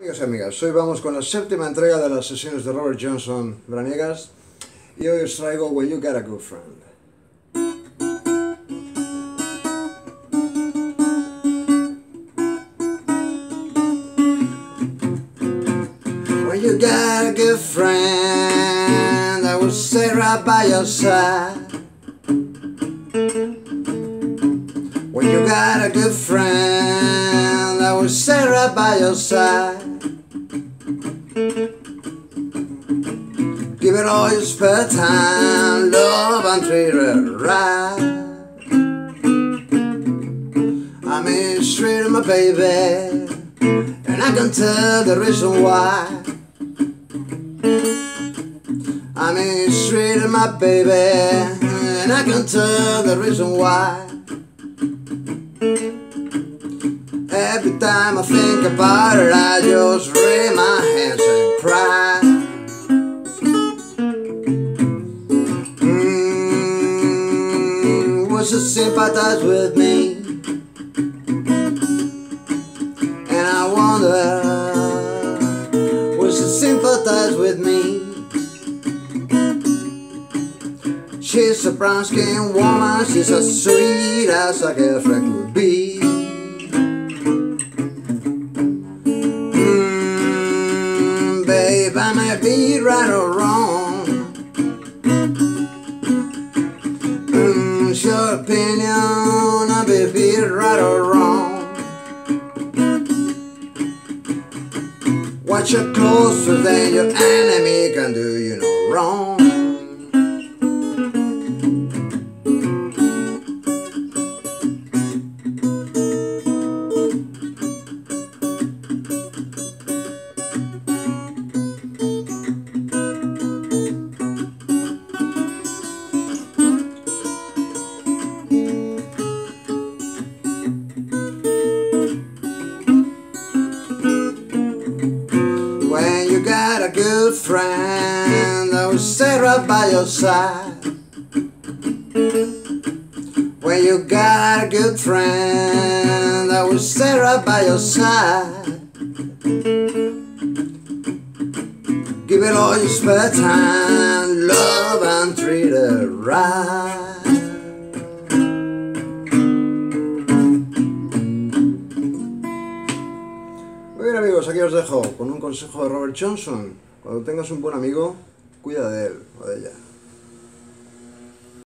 Amigos y amigas, hoy vamos con la séptima entrega de las sesiones de Robert Johnson Braniegas y hoy os traigo When You Got a Good Friend. When you got a good friend I will stay right by your side When you got a good friend I will stay right by your side Love and treat right. I'm in street my baby, and I can tell the reason why. I'm in street my baby, and I can tell the reason why. Every time I think about it, I just raise my hands and cry. Was to sympathize with me, and I wonder, was to sympathize with me. She's a brown skinned woman, she's as sweet as a girlfriend could be. Mm, babe, I might be right or wrong. Opinion, I may be right or wrong. Watch your closer than your enemy friend that will stay right by your side. When you got a good friend that will stay right by your side. Give it all your spare time, love and treat it right. Muy bien amigos, aquí os dejo con un consejo de Robert Johnson. Cuando tengas un buen amigo, cuida de él o de ella.